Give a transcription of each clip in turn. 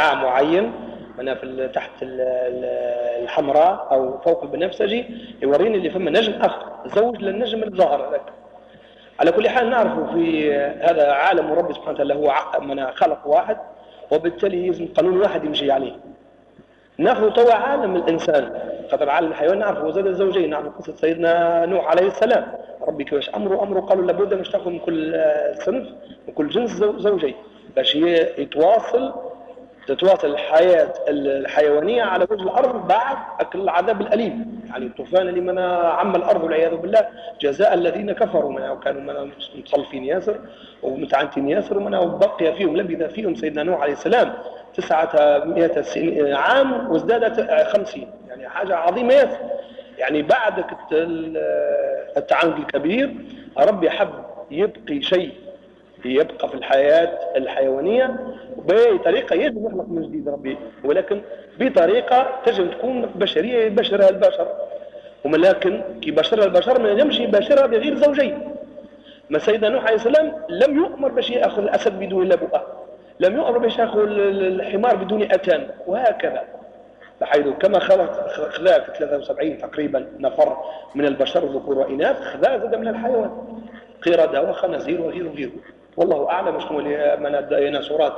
معين أنا في تحت الحمراء أو فوق البنفسجي يوريني اللي فما نجم آخر زوج للنجم الظاهر هذاك. على كل حال نعرفوا في هذا عالم ربي سبحانه وتعالى هو من خلق واحد وبالتالي يلزم قانون واحد يمشي عليه. ناخذ توا عالم الإنسان خاطر عالم الحيوان نعرفوا زاد الزوجين نعرفوا قصة سيدنا نوح عليه السلام. ربي كيفاش؟ أمره أمره قالوا لابد باش تأخذ من كل صنف من كل جنس زوجين باش يتواصل تتواصل الحياة الحيوانية على وجه الأرض بعد أكل العذاب الأليم. يعني الطوفان اللي من عم الأرض والعياذ بالله جزاء الذين كفروا منها وكانوا من متصلفين ياسر ومتعنتين ياسر ومنها بقي فيهم لبث فيهم سيدنا نوح عليه السلام تسعة مئة عام وازدادت خمسين. يعني حاجة عظيمة ياسر. يعني بعد التعنت الكبير ربي حب يبقي شيء. يبقى في الحياة الحيوانية بطريقة يجب يخلق من جديد ربي ولكن بطريقة تجب تكون بشرية يبشرها البشر. ولكن كي بشرها البشر ما ينجمش يبشرها بغير زوجين. ما سيدنا نوح عليه السلام لم يؤمر باش يأخذ الأسد بدون لبؤة لم يؤمر باش يأخذ الحمار بدون أتان وهكذا. بحيث كما خلق في 73 تقريبا نفر من البشر ذكور وإناث خذا زاد من الحيوان. قردة وخنازير وغيره وغيره. والله أعلم شنو اللي من الديناصورات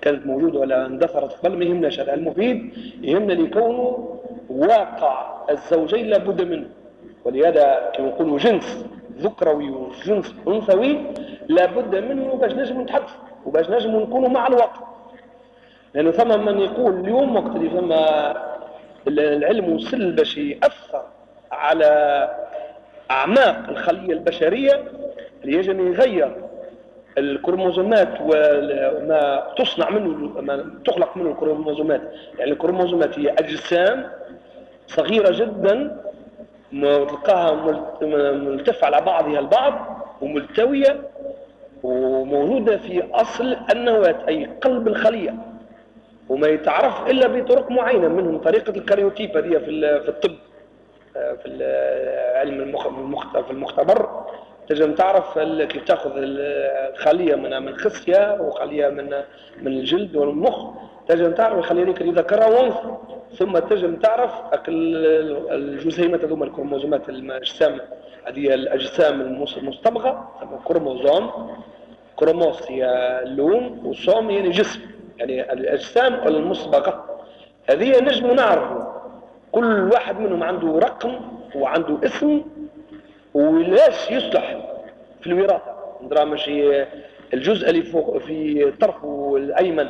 كانت موجودة ولا اندثرت قبل ما يهمناش هذا المفيد يهمنا لكونه واقع الزوجين لابد منه. ولهذا كما نقولوا جنس ذكروي وجنس أنثوي لابد منه باش نجم نتحدث وباش نجم نكونوا مع الوقت. لأنه ثم من يقول اليوم وقت اللي ثم العلم وصل باش يأثر على أعماق الخلية البشرية اللي يجب يغير الكروموزومات وما تصنع منه ما تخلق منه الكروموزومات. يعني الكروموزومات هي أجسام صغيرة جدا تلقاها ملتفة على بعضها البعض وملتوية وموجودة في أصل النواة أي قلب الخلية. وما يتعرف إلا بطرق معينة منهم طريقة ال caryotype هذه في الطب في علم المختبر. تجم تعرف كيف تاخذ الخلية من من خصيه وخلية من من الجلد والمخ. تجم تعرف الخلية اللي يذكرها وانثى. ثم تجم تعرف الجزيئات هذوما الكروموزومات الاجسام هذه الأجسام المصطبغه كروموزوم. كروموس هي اللون وصوم يعني جسم. يعني الأجسام المصبغه هذه نجم نعرفه. كل واحد منهم عنده رقم وعنده اسم ولاش يصلح في الوراثة. ندرى ماشي الجزء اللي فوق في طرفه الأيمن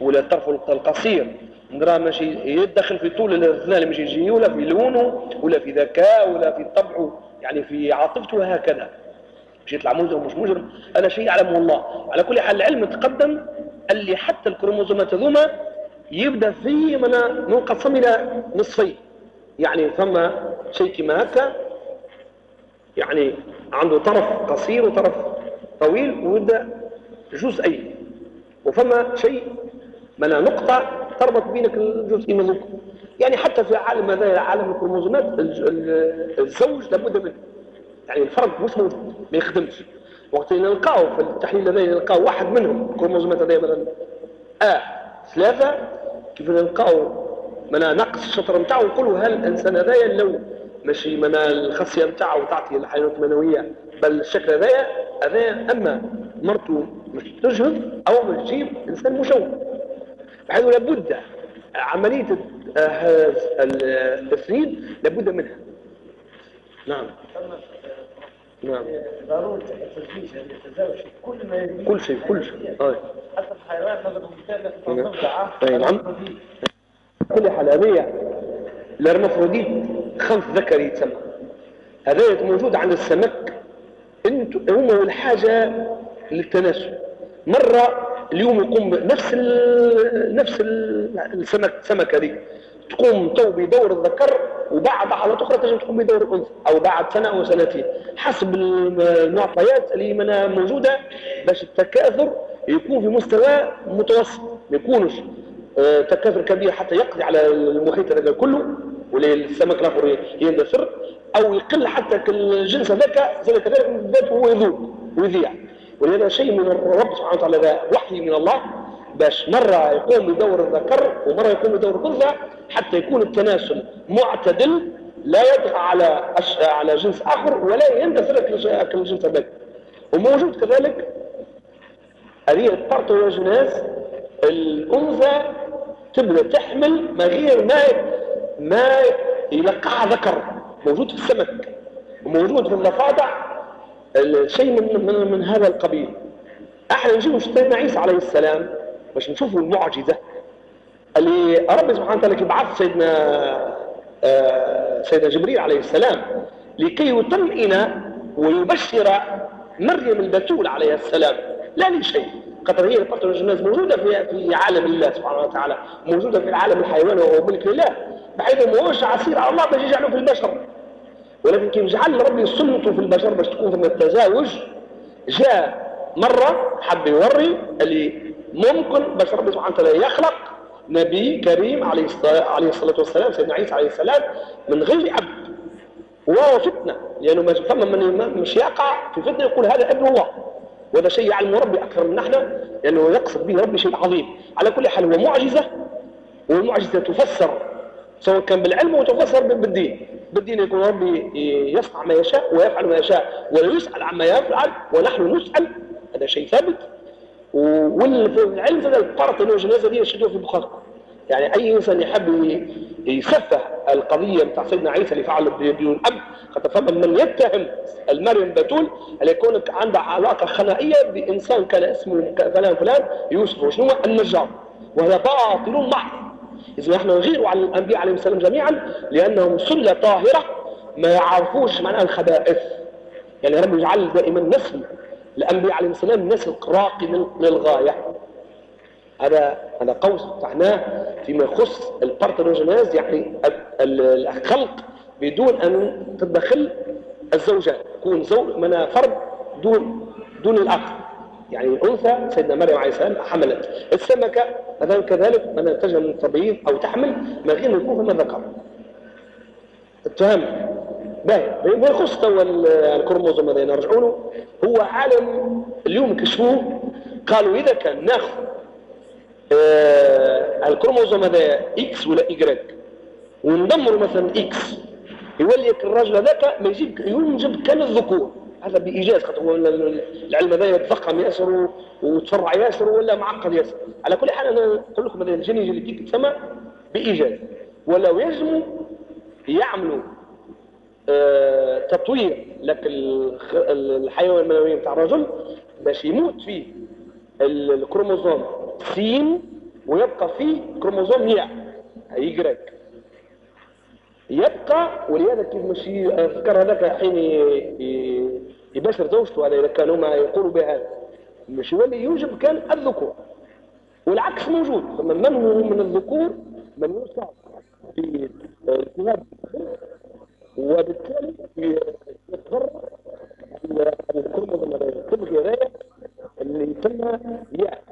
ولا الطرف القصير. ندرى ماشي يدخل في طول الاثنان اللي ماشي يجي ولا في لونه ولا في ذكاء ولا في طبعه. يعني في عاطفته وهكذا مش يطلع مجرم مش مجرم. هذا شيء يعلمه الله. على كل حال العلم تقدم اللي حتى الكروموزومات هذوما يبدأ في من منقسم إلى نصفين يعني ثم شيء كما هكا. يعني عنده طرف قصير وطرف طويل ويبدأ جزئين وفما شيء من نقطة تربط بينك الجزئين هذوك يعني حتى في عالم هذا عالم الكروموزومات الزوج لابد منه. يعني الفرد مش موجود ما يخدمش. وقت اللي نلقاو في التحليل هذا نلقاو واحد منهم الكروموزومات هذا مثلا آه ثلاثة كيف نلقاو من نقص الشطر نتاعو نقولوا هل الإنسان هذايا لو ماشي من الخاصيه نتاعو تعطي الحيوانات المنوية بل الشكل هذايا هذايا أما مرته مش تجهض أو تجيب إنسان مشوه. بحيث لابد عملية التسنيد لابد منها. نعم. نعم. ضروري التزويج التزاوج كل ما كل شيء كل شيء. آه. حتى الحيوان مثلا بالتالي نعم. تتوقع أي نعم. كل حال هذه الهرمافروديت خنث ذكري يتسمى هذا موجود عند السمك. هما الحاجة للتناسل مرة اليوم يقوم نفس ال نفس ال السمك السمكة هذيك تقوم تو بدور الذكر وبعد حالات أخرى تجي تقوم بدور الأنثى أو بعد سنة أو سنتين. حسب المعطيات اللي منها موجودة باش التكاثر يكون في مستوى متوسط ما يكونش آه، تكاثر كبير حتى يقضي على المحيط هذا كله. وللسمك الآخر يندثر أو يقل حتى الجنس هذاك زي كذلك هو يذوب ويذيع ولهذا شيء من الرب سبحانه وتعالى ذا وحي من الله باش مرة يقوم بدور الذكر ومرة يقوم بدور الأنثى حتى يكون التناسل معتدل لا يطغى على أش... على جنس آخر ولا يندثر الجنس هذاك. وموجود كذلك هذه ال parthénogenèse الأنثى تبدأ تحمل ما غير ما ما يلقاها ذكر موجود في السمك وموجود في الضفادع شيء من, من, من هذا القبيل. إحنا نجيب سيدنا عيسى عليه السلام باش نشوفوا المعجزة. اللي ربي سبحانه وتعالى يبعث سيدنا آه سيدنا جبريل عليه السلام لكي يطمئن ويبشر مريم البتول عليه السلام. لا لشيء القطر الجناز موجودة في في عالم الله سبحانه وتعالى موجودة في العالم الحيواني وهو ملك لله. بحيث ما هوش عسير على الله باش يجعله في البشر. ولكن كيف جعل ربي سنته في البشر باش تكون ثم التزاوج؟ جاء مرة حب يوري اللي ممكن باش ربي سبحانه وتعالى يخلق نبي كريم عليه الصلاة والسلام سيدنا عيسى عليه السلام من غير أب وهو فتنة. لأنه ما ثم من مش يقع في فتنة يقول هذا ابن الله. وهذا شيء يعلم ربي أكثر من نحن لأنه يقصد به ربي شيء عظيم. على كل حال هو معجزة والمعجزة تفسر سواء كان بالعلم وتفسر بالدين. بالدين يكون ربي يصنع ما يشاء ويفعل ما يشاء ولا يسأل عما يفعل ونحن نسأل. هذا شيء ثابت. والعلم هذا انه الجنازه دي يشهدوها في البخاري يعني أي إنسان يحب يسفه القضية بتاع سيدنا عيسى اللي فعل بدون اب فما من يتهم المريم بتول اللي يكون عنده علاقة خنائية بإنسان كان اسمه فلان فلان يوسف وشنو النجار. وهذا باطل محض. اذا نحن نغير على الأنبياء عليهم السلام جميعا لأنهم سلة طاهرة ما يعرفوش معنى الخبائث. يعني رب يجعل دائما نسل الأنبياء عليهم السلام نسل راقي للغاية. هذا هذا قوس تعناه فيما يخص البارتنوجينيز يعني الخلق بدون أن تدخل الزوجات يكون زوج من فرد دون دون العقل يعني الأنثى سيدنا مريم عليه السلام حملت. السمكة مثلا كذلك من تجمع من التبييض أو تحمل ما غير يكون ما ذكر. اتهم. باهي. ما يخص توا الكروموزوم هذا نرجعوا له. هو عالم اليوم كشفوه. قالوا إذا كان ناخذ آه الكروموزوم هذا إكس ولا ايكغيك وندمروا مثلا إكس. يولي الراجل هذاك ما يجيب ينجب كان الذكور. هذا بإيجاز خاطر هو العلم هذا يتفقم ياسر وتفرع ياسر ولا معقد ياسر. على كل حال أنا نقول لكم هذا الجيني اللي تسمى بإيجاز. ولو يجموا يعملوا آه، تطوير لك الحيوان المنوي بتاع الرجل باش يموت فيه الكروموزوم سين ويبقى فيه كروموزوم ياء يجرك يبقى ولهذا كيف مش ذكر هذاك حين يبشر زوجته هذا إذا كانوا ما يقولوا بهذا مش يولي يوجب كان الذكور. والعكس موجود. فمن من من الذكور؟ من يوسع في الكتاب وبالتالي يتغرب الكروموزوم الكروموزوم اللي يسمى ياء